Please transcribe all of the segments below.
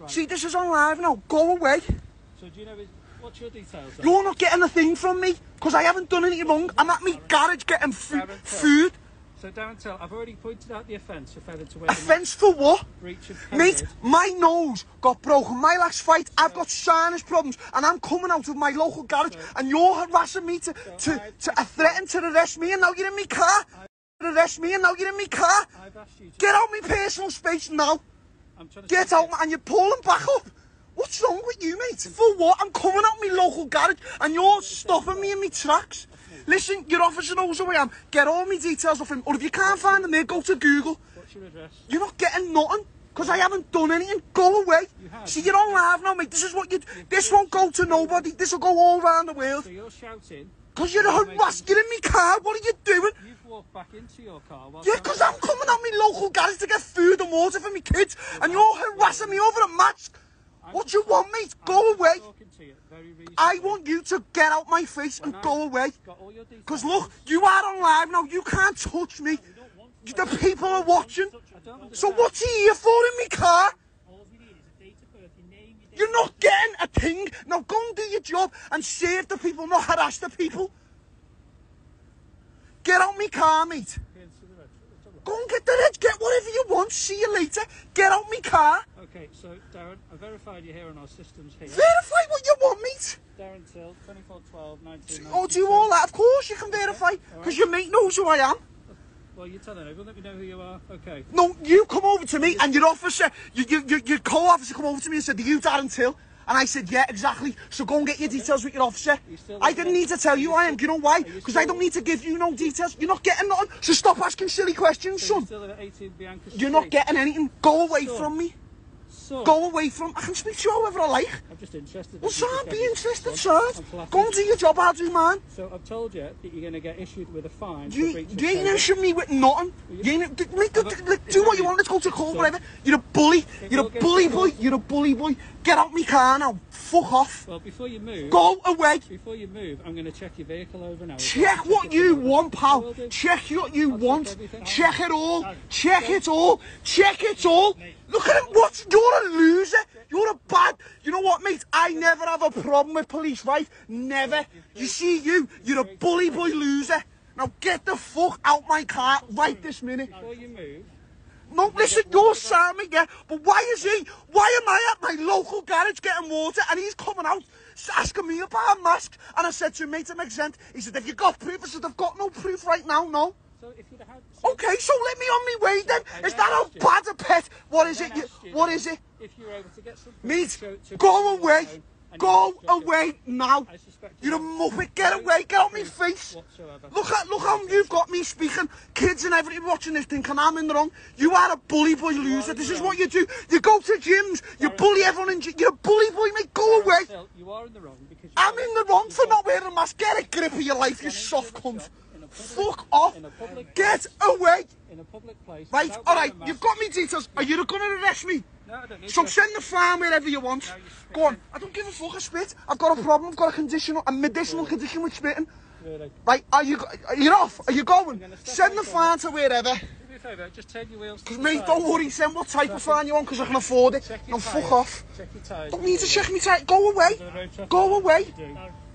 Right. See, this is on live now. Go away. So do you know what's your details? Then? You're not getting a thing from me because I haven't done anything wrong. I'm at my garage getting Darren food. So Darren Till, I've already pointed out the offence for failing to wear Offence for what? breach of Mate, my nose got broken my last fight. I've got sinus problems, and I'm coming out of my local garage, and you're harassing me to to, I- to uh, threaten to arrest me, and now you're in my car. Arrest me, and now you're in my car. I've asked you to. Get out my personal space now. Get out, man, you're pulling back up. What's wrong with you, mate? For what? I'm coming out my local garage and you're stopping me in my tracks. Listen, your officer knows who I am. Get all my details off him. Or if you can't find them there, go to Google. What's your address? You're not getting nothing. Because I haven't done anything. Go away. You have. See, you're on live now, mate. This is what you... This won't go to nobody. This will go all around the world. So you're shouting... Because you're a harassing in my car. What are you doing? You've walked back into your car. Yeah, because I'm coming out my local garage to get food and water for my kids, and you're harassing me over a mask. I'm What just you want, mate? Go I'm away. you very. I want you to get out my face and When go away. Got all your details. Because look, you are on live now. You can't touch me. The people are watching. I. So what's he here for in my car? All we need is a date of birth, your name, your date You're not getting a thing. Now go and do your job and save the people, not harass the people. Get out my car, mate. Here's the red- let's have a look. Go and get the red. Get whatever you want. See you later. Get out my car. Okay, so Darren, I verified you here on our systems here. Verify what you want, mate. Darren Till, 2412 1992. Oh, do all that. Of course you can verify. Because your mate knows who I am. Well, you're telling everyone, let me know who you are. Okay. No, you come over to me and your officer, your, your, your, your co-officer come over to me and said, are you Darren Till? And I said, yeah, exactly. So go and get your details with your officer. I didn't need to tell you I am. Do you know why? Because I don't need to give you no details. You're not getting nothing. So stop asking silly questions, son. You're not getting anything. Go away from me. Son, Go away from... I can speak to you however I like. I'm just interested. Well, son, be interested, sir. Go and do your job, I'll do mine. So I've told you that you're going to get issued with a fine You, you ain't issuing me with nothing. You ain't, d- mate, d- d- like, do what you want. Let's go to court, whatever. You're a bully. You're a bully boy. You're a bully boy. Get out of my car now. Fuck off. Well, before you move, Go away. before you move, I'm going to check your vehicle over now. Check what you want, pal. Check what you want. Check it all. Check it all. Check it all. Look at him. What? You're a loser. You're a bad. You know what, mate? I never have a problem with police, right? Never. You see, you. You're a bully boy loser. Now get the fuck out my car right this minute. Before you move, No, listen, you're Sammy, yeah, but why is he? Why am I at my local garage getting water and he's coming out asking me about a mask? And I said to him, mate, I'm exempt. He said, have you got proof? I said, I've got no proof right now, no. So if you'd have Okay, so let me on my way then. I Is that how bad a pet? What is it? You, you what is it? If you were able to get some proof Mate, to to go away. Go away now. You're a muppet. Get away. Get out my face. whatsoever. Look at look how you've got me speaking. Kids and everything watching this thing, and I'm in the wrong. You are a bully boy loser. This is what you do. You go to gyms. You bully everyone in. You're a bully boy, mate. Go away. You are in the wrong because... I'm in the wrong for not wearing a mask. Get a grip of your life, you soft cunt. Shop in a public- Fuck off. public Get away. in a public place. Right, all right. You've got me details. Are you going to arrest me? No, I don't need So to. send the fine wherever you want. No, Go on. I don't give a fuck. I spit. I've got a problem. I've got a conditional, a medicinal condition with spitting. Really. Right, are you? Are you off? Are you going? Send the fine to wherever. Do me a favour, just turn your wheels the Mate, don't worry. Send what type of fine you want because I can afford it. Check your No, tyres. fuck off. Check your tyres. Don't need to check me tight. Go away. The road traffic Go away.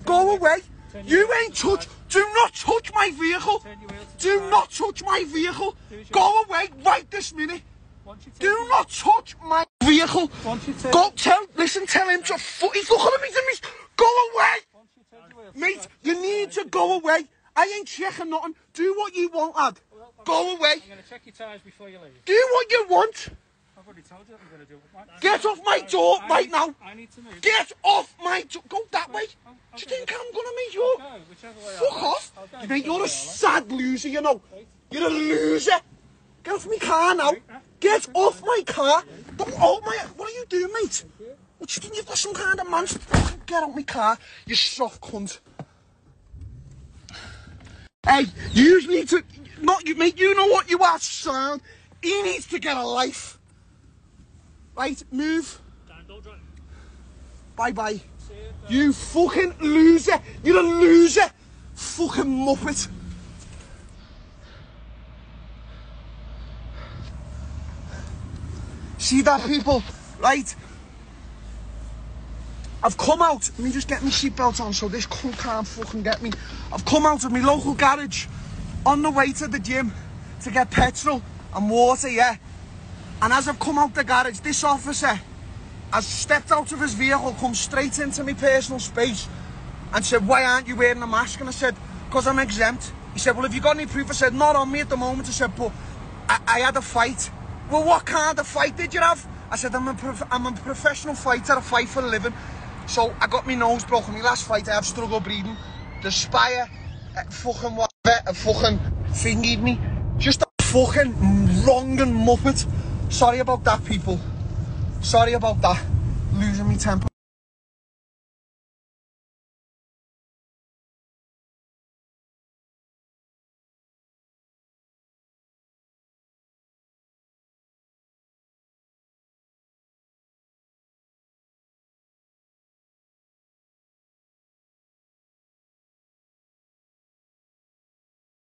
Go away. You ain't to touch. Do not touch my vehicle. Turn your wheels to the Do not touch my vehicle. Do as you Go away right this minute. Once you turn Do not touch my vehicle. Once you turn- Go tell. Listen. Tell him to. Fu- he's looking at me. Go away. Once you turn your wheels to the Mate, you need to go away. I ain't checking nothing. Do what you want, lad. Go away. I'm going to check your tyres before you leave. Do what you want. I've already told you what I'm going to do. Get off my door I right now. I need to move. Get off my door. Go that way. Oh, I'll- I'll Do you think I'm gonna meet you? Go, whichever way Fuck go. off. I'll go you think you're a way I like. sad loser, you know. You're a loser. Get off my car now. Get off my car. Don't, oh my, what are you doing, mate? What you think you've got some kind of man? Get out my car, you soft cunt. Hey, you need to, not you, mate, you know what you are, son. He needs to get a life. Right, move. Dan, don't drive. Bye bye. You, You fucking loser. You're a loser. Fucking muppet. See that, people? Right? I've come out. Let me just get my seatbelt on so this cunt can't fucking get me. I've come out of my local garage on the way to the gym to get petrol and water, yeah. And as I've come out the garage, this officer has stepped out of his vehicle, come straight into my personal space and said, why aren't you wearing a mask? And I said, because I'm exempt. He said, well, have you got any proof? I said, not on me at the moment. I said, but I, I had a fight. Well, what kind of fight did you have? I said, I'm a, I'm a professional fighter. I fight for a living. So I got my nose broken. My last fight, I have struggle breathing. The spire, uh, fucking whatever, uh, fucking thingied me. Just a fucking wrong and muppet. Sorry about that, people. Sorry about that. Losing me temper.